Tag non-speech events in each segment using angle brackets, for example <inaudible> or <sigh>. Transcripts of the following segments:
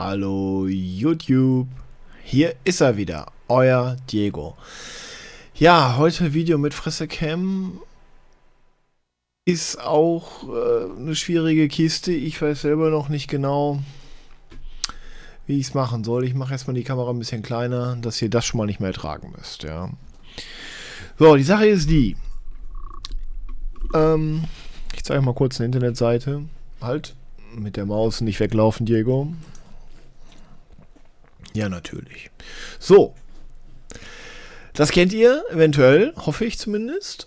Hallo YouTube, hier ist er wieder, euer Diego. Ja, heute Video mit Fressecam ist auch äh, eine schwierige Kiste. Ich weiß selber noch nicht genau, wie ich es machen soll. Ich mache erstmal die Kamera ein bisschen kleiner, dass ihr das schon mal nicht mehr ertragen müsst. Ja. So, die Sache ist die. Ähm, ich zeige mal kurz eine Internetseite. Halt, mit der Maus nicht weglaufen, Diego. Ja, natürlich. So. Das kennt ihr eventuell, hoffe ich zumindest.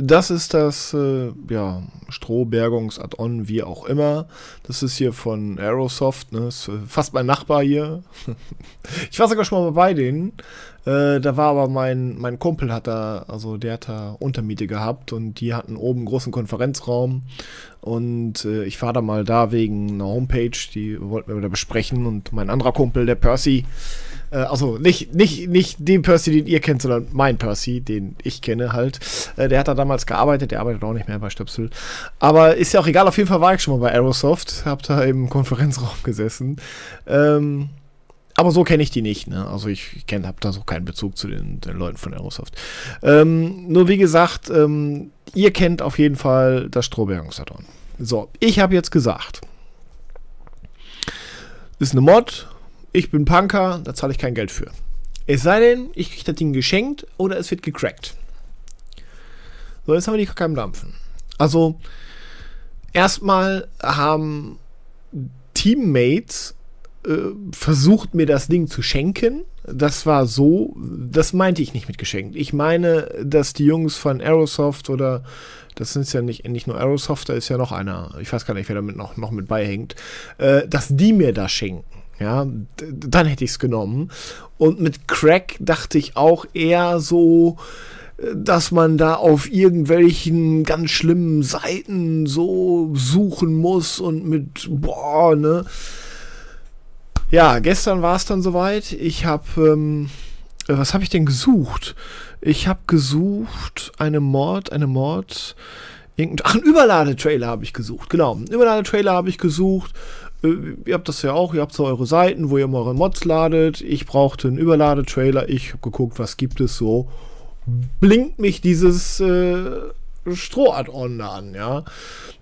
Das ist das äh, ja, Strohbergungs-Add-on, wie auch immer. Das ist hier von Aerosoft, ne? ist äh, fast mein Nachbar hier. <laughs> ich war sogar schon mal bei denen. Äh, da war aber mein, mein Kumpel hat da, also der hat da Untermiete gehabt und die hatten oben einen großen Konferenzraum und äh, ich fahre da mal da wegen einer Homepage, die wollten wir wieder besprechen und mein anderer Kumpel, der Percy, äh, also nicht, nicht, nicht den Percy, den ihr kennt, sondern mein Percy, den ich kenne halt. Äh, der hat da damals gearbeitet, der arbeitet auch nicht mehr bei Stöpsel. Aber ist ja auch egal, auf jeden Fall war ich schon mal bei Aerosoft, hab da im Konferenzraum gesessen. Ähm, aber so kenne ich die nicht, ne? Also ich, kenne, habe da so keinen Bezug zu den, den Leuten von Aerosoft. Ähm, nur wie gesagt, ähm, ihr kennt auf jeden Fall das Strohbergungsaddon. So, ich habe jetzt gesagt, ist eine Mod, ich bin Punker, da zahle ich kein Geld für. Es sei denn, ich kriege das Ding geschenkt oder es wird gecrackt. So, jetzt haben wir die Kacke am Dampfen. Also, erstmal haben Teammates äh, versucht, mir das Ding zu schenken. Das war so, das meinte ich nicht mit geschenkt. Ich meine, dass die Jungs von Aerosoft oder das sind ja nicht, nicht nur Aerosoft, da ist ja noch einer, ich weiß gar nicht, wer damit noch, noch mit beihängt, äh, dass die mir das schenken. Ja, dann hätte ich es genommen. Und mit Crack dachte ich auch eher so, äh, dass man da auf irgendwelchen ganz schlimmen Seiten so suchen muss und mit, boah, ne. Ja, gestern war es dann soweit. Ich habe, ähm, äh, was habe ich denn gesucht? Ich habe gesucht eine Mord, eine Mord, ach, einen Überladetrailer habe ich gesucht, genau. Einen Überladetrailer habe ich gesucht ihr habt das ja auch, ihr habt so eure Seiten, wo ihr eure Mods ladet. Ich brauchte einen Überladetrailer. Ich habe geguckt, was gibt es so. Blinkt mich dieses äh, Stroh-Add-on an, ja.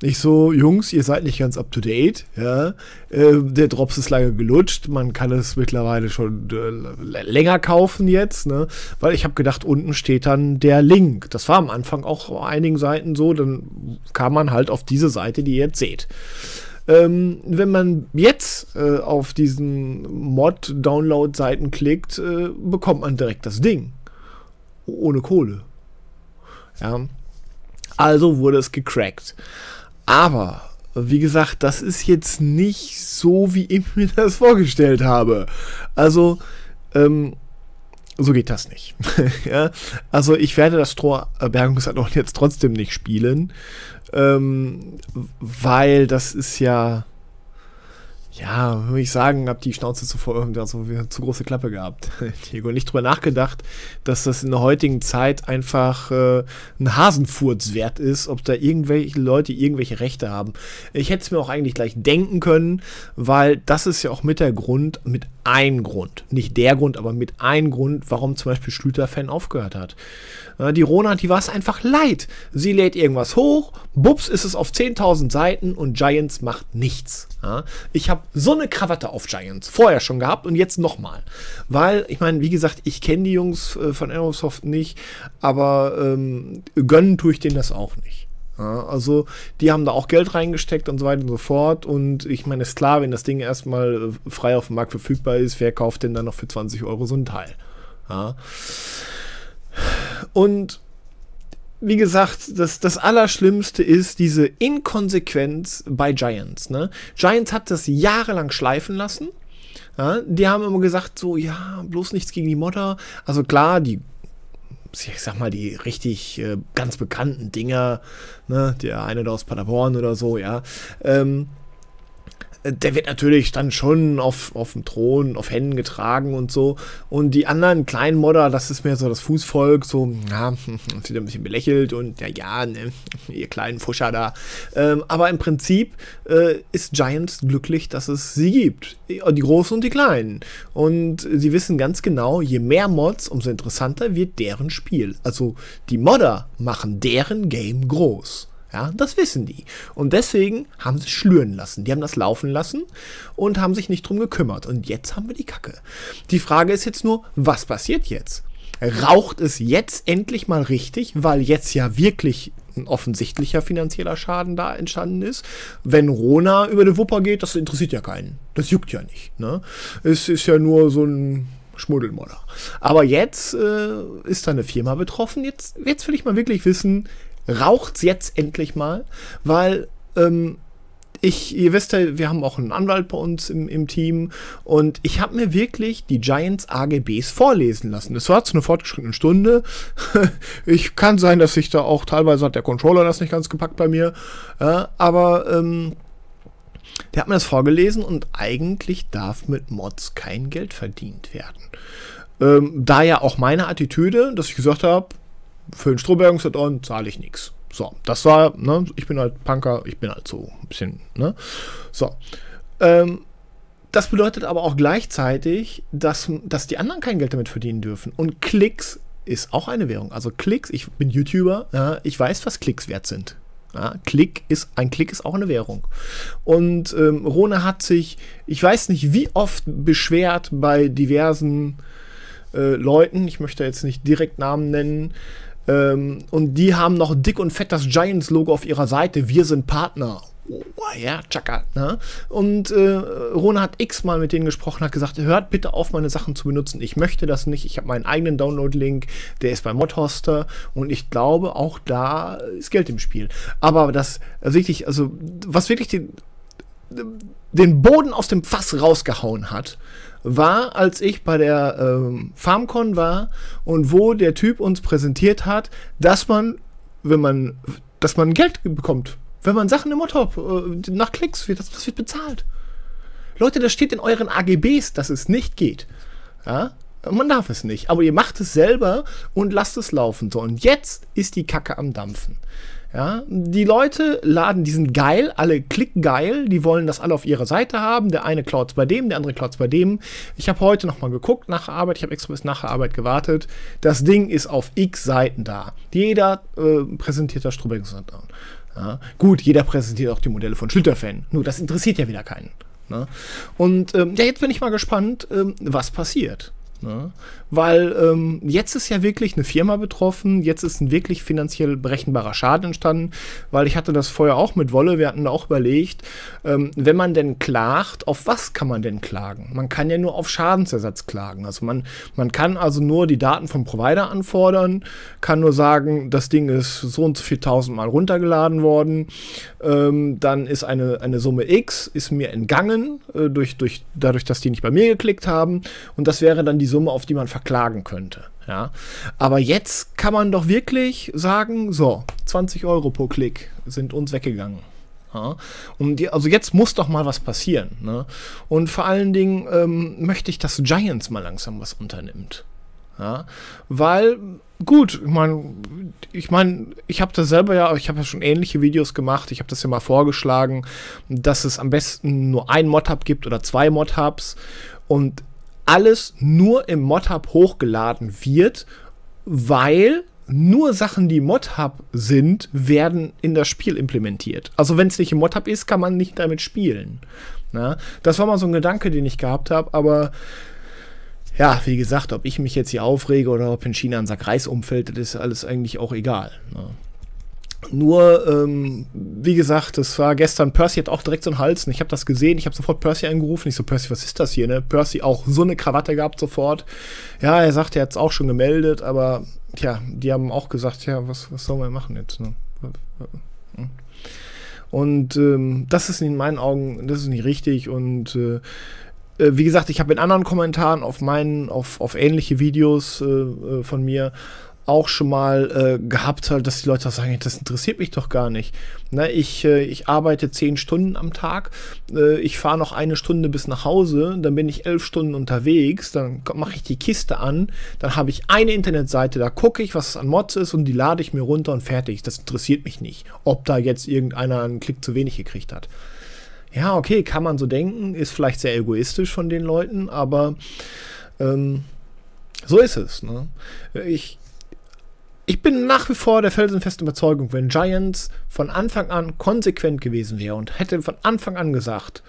Ich so, Jungs, ihr seid nicht ganz up to date, ja. Äh, der Drops ist lange gelutscht, man kann es mittlerweile schon äh, länger kaufen jetzt, ne? Weil ich habe gedacht, unten steht dann der Link. Das war am Anfang auch auf einigen Seiten so, dann kam man halt auf diese Seite, die ihr jetzt seht. Ähm, wenn man jetzt äh, auf diesen Mod-Download-Seiten klickt, äh, bekommt man direkt das Ding. Ohne Kohle. Ja. Also wurde es gecrackt. Aber, wie gesagt, das ist jetzt nicht so, wie ich mir das <laughs> vorgestellt habe. Also, ähm, so geht das nicht. <laughs> ja? Also ich werde das Strohbergungsaddon jetzt trotzdem nicht spielen, ähm, weil das ist ja ja, würde ich sagen, habe die Schnauze zuvor also zu große Klappe gehabt. <laughs> Diego nicht drüber nachgedacht, dass das in der heutigen Zeit einfach äh, ein Hasenfurz wert ist, ob da irgendwelche Leute irgendwelche Rechte haben. Ich hätte es mir auch eigentlich gleich denken können, weil das ist ja auch mit der Grund, mit ein Grund, nicht der Grund, aber mit ein Grund, warum zum Beispiel Schlüter-Fan aufgehört hat. Die Rona, die war es einfach leid. Sie lädt irgendwas hoch, bups ist es auf 10.000 Seiten und Giants macht nichts. Ich habe so eine Krawatte auf Giants vorher schon gehabt und jetzt nochmal. Weil, ich meine, wie gesagt, ich kenne die Jungs äh, von Aerosoft nicht, aber ähm, gönnen tue ich denen das auch nicht. Ja, also die haben da auch Geld reingesteckt und so weiter und so fort. Und ich meine, ist klar, wenn das Ding erstmal äh, frei auf dem Markt verfügbar ist, wer kauft denn dann noch für 20 Euro so ein Teil? Ja. Und wie gesagt, das, das Allerschlimmste ist diese Inkonsequenz bei Giants. Ne? Giants hat das jahrelang schleifen lassen. Ja? Die haben immer gesagt, so, ja, bloß nichts gegen die Modder. Also klar, die, ich sag mal, die richtig äh, ganz bekannten Dinger, ne? der eine da aus Paderborn oder so, ja. Ähm, der wird natürlich dann schon auf, auf dem Thron, auf Händen getragen und so. Und die anderen kleinen Modder, das ist mehr so das Fußvolk, so, ja, wird <laughs> ein bisschen belächelt und ja, ja, ne, <laughs> ihr kleinen Fuscher da. Ähm, aber im Prinzip äh, ist Giants glücklich, dass es sie gibt. Die Großen und die Kleinen. Und sie wissen ganz genau, je mehr Mods, umso interessanter wird deren Spiel. Also die Modder machen deren Game groß. Ja, das wissen die. Und deswegen haben sie schlüren lassen. Die haben das laufen lassen und haben sich nicht drum gekümmert. Und jetzt haben wir die Kacke. Die Frage ist jetzt nur, was passiert jetzt? Raucht es jetzt endlich mal richtig, weil jetzt ja wirklich ein offensichtlicher finanzieller Schaden da entstanden ist. Wenn Rona über den Wupper geht, das interessiert ja keinen. Das juckt ja nicht. Ne? Es ist ja nur so ein Schmuddelmodder. Aber jetzt äh, ist da eine Firma betroffen. Jetzt, jetzt will ich mal wirklich wissen, raucht's jetzt endlich mal, weil ähm, ich, ihr wisst ja, wir haben auch einen Anwalt bei uns im, im Team und ich habe mir wirklich die Giants AGBs vorlesen lassen. Das war zu einer fortgeschrittenen Stunde. <laughs> ich kann sein, dass ich da auch teilweise hat der Controller das nicht ganz gepackt bei mir, ja, aber ähm, der hat mir das vorgelesen und eigentlich darf mit Mods kein Geld verdient werden. Ähm, da ja auch meine Attitüde, dass ich gesagt habe, für den Strohbergungsadd-on zahle ich nichts. So, das war, ne, ich bin halt Punker, ich bin halt so ein bisschen, ne. So. Ähm, das bedeutet aber auch gleichzeitig, dass, dass die anderen kein Geld damit verdienen dürfen. Und Klicks ist auch eine Währung. Also Klicks, ich bin YouTuber, ja, ich weiß, was Klicks wert sind. Ja, Klick ist, ein Klick ist auch eine Währung. Und ähm, Rone hat sich, ich weiß nicht wie oft beschwert bei diversen äh, Leuten, ich möchte jetzt nicht direkt Namen nennen, ähm, und die haben noch dick und fett das Giants-Logo auf ihrer Seite. Wir sind Partner. Oh, ja, tschakka. Ne? Und äh, Rona hat x-mal mit denen gesprochen, hat gesagt, hört bitte auf, meine Sachen zu benutzen. Ich möchte das nicht. Ich habe meinen eigenen Download-Link, der ist bei Modhoster und ich glaube, auch da ist Geld im Spiel. Aber das, also wirklich, also was wirklich den, den Boden aus dem Fass rausgehauen hat, war, als ich bei der ähm, FarmCon war und wo der Typ uns präsentiert hat, dass man, wenn man, dass man Geld bekommt, wenn man Sachen im Motor äh, nach Klicks wird, das, das wird bezahlt. Leute, das steht in euren AGBs, dass es nicht geht. Ja? Man darf es nicht, aber ihr macht es selber und lasst es laufen. So, und jetzt ist die Kacke am Dampfen. Ja, die Leute laden, die sind geil, alle klickgeil, die wollen das alle auf ihrer Seite haben. Der eine klaut bei dem, der andere klaut bei dem. Ich habe heute nochmal geguckt nach Arbeit, ich habe extra bis nach Arbeit gewartet. Das Ding ist auf x Seiten da. Jeder äh, präsentiert das Strubbeck-Down. Ja, gut, jeder präsentiert auch die Modelle von Schlitterfan. Nur das interessiert ja wieder keinen. Ne? Und ähm, ja, jetzt bin ich mal gespannt, ähm, was passiert. Ne? Weil ähm, jetzt ist ja wirklich eine Firma betroffen, jetzt ist ein wirklich finanziell berechenbarer Schaden entstanden, weil ich hatte das vorher auch mit Wolle, wir hatten da auch überlegt, ähm, wenn man denn klagt, auf was kann man denn klagen? Man kann ja nur auf Schadensersatz klagen. Also man, man kann also nur die Daten vom Provider anfordern, kann nur sagen, das Ding ist so und so viel tausendmal runtergeladen worden, ähm, dann ist eine, eine Summe X, ist mir entgangen, äh, durch, durch, dadurch, dass die nicht bei mir geklickt haben und das wäre dann die Summe, auf die man verklagen könnte. Ja. Aber jetzt kann man doch wirklich sagen, so, 20 Euro pro Klick sind uns weggegangen. Ja. Und die, also jetzt muss doch mal was passieren. Ne? Und vor allen Dingen ähm, möchte ich, dass Giants mal langsam was unternimmt. Ja, weil, gut, ich meine, ich, mein, ich habe das selber ja, ich habe ja schon ähnliche Videos gemacht, ich habe das ja mal vorgeschlagen, dass es am besten nur ein Mod-Hub gibt oder zwei Mod-Hubs und alles nur im Mod-Hub hochgeladen wird, weil nur Sachen, die Mod-Hub sind, werden in das Spiel implementiert. Also wenn es nicht im Mod-Hub ist, kann man nicht damit spielen. Na? Das war mal so ein Gedanke, den ich gehabt habe, aber ja, wie gesagt, ob ich mich jetzt hier aufrege oder ob in China ein Sack Reis umfällt, das ist alles eigentlich auch egal. Ne? Nur, ähm, wie gesagt, das war gestern, Percy hat auch direkt so einen Hals und ich habe das gesehen, ich habe sofort Percy angerufen. Ich so, Percy, was ist das hier, ne? Percy auch so eine Krawatte gehabt sofort. Ja, er sagt, er hat es auch schon gemeldet, aber tja, die haben auch gesagt, ja, was, was soll man machen jetzt, ne? Und ähm, das ist in meinen Augen, das ist nicht richtig und äh, äh wie gesagt, ich habe in anderen Kommentaren auf meinen, auf, auf ähnliche Videos äh, äh von mir auch schon mal äh, gehabt, dass die Leute sagen, das interessiert mich doch gar nicht. Ne, ich, äh, ich arbeite zehn Stunden am Tag, äh, ich fahre noch eine Stunde bis nach Hause, dann bin ich elf Stunden unterwegs, dann mache ich die Kiste an, dann habe ich eine Internetseite, da gucke ich, was an Mods ist und die lade ich mir runter und fertig. Das interessiert mich nicht, ob da jetzt irgendeiner einen Klick zu wenig gekriegt hat. Ja, okay, kann man so denken, ist vielleicht sehr egoistisch von den Leuten, aber ähm, so ist es. Ne? Ich, ich bin nach wie vor der felsenfesten Überzeugung, wenn Giants von Anfang an konsequent gewesen wäre und hätte von Anfang an gesagt,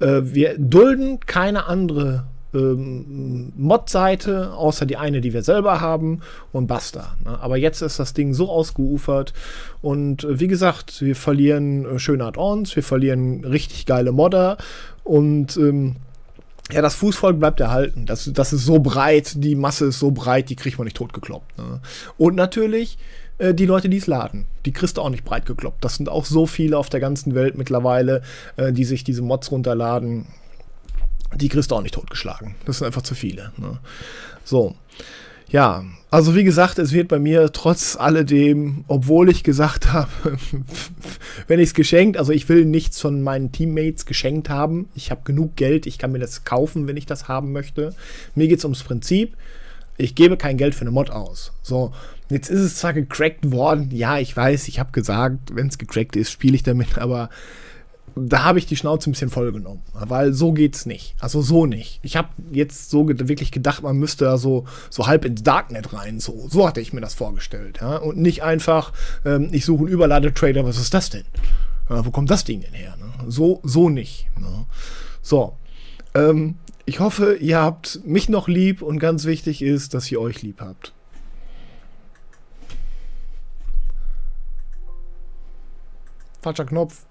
äh, wir dulden keine andere ähm, Mod-Seite, außer die eine, die wir selber haben, und basta. Ne? Aber jetzt ist das Ding so ausgeufert und äh, wie gesagt, wir verlieren äh, schöne Add-ons, wir verlieren richtig geile Modder und ähm, ja, das Fußvolk bleibt erhalten. Das, das ist so breit, die Masse ist so breit, die kriegt man nicht totgekloppt. Ne? Und natürlich äh, die Leute, die es laden. Die kriegst du auch nicht breit gekloppt. Das sind auch so viele auf der ganzen Welt mittlerweile, äh, die sich diese Mods runterladen. Die kriegst du auch nicht totgeschlagen. Das sind einfach zu viele. Ne? So. Ja, also wie gesagt, es wird bei mir trotz alledem, obwohl ich gesagt <laughs> habe, wenn ich es geschenkt, also ich will nichts von meinen Teammates geschenkt haben. Ich habe genug Geld, ich kann mir das kaufen, wenn ich das haben möchte. Mir geht es ums Prinzip. Ich gebe kein Geld für eine Mod aus. So, jetzt ist es zwar gecrackt worden. Ja, ich weiß, ich habe gesagt, wenn es gecrackt ist, spiele ich damit, aber da habe ich die Schnauze ein bisschen voll genommen, weil so geht's nicht. Also so nicht. Ich habe jetzt so ge wirklich gedacht, man müsste da so, so halb ins Darknet rein. So, so hatte ich mir das vorgestellt. Ja? Und nicht einfach, ähm, ich suche einen Überladetrader, was ist das denn? Äh, wo kommt das Ding denn her? Ne? So, so nicht. Ne? So. Ähm, ich hoffe, ihr habt mich noch lieb und ganz wichtig ist, dass ihr euch lieb habt. Falscher Knopf.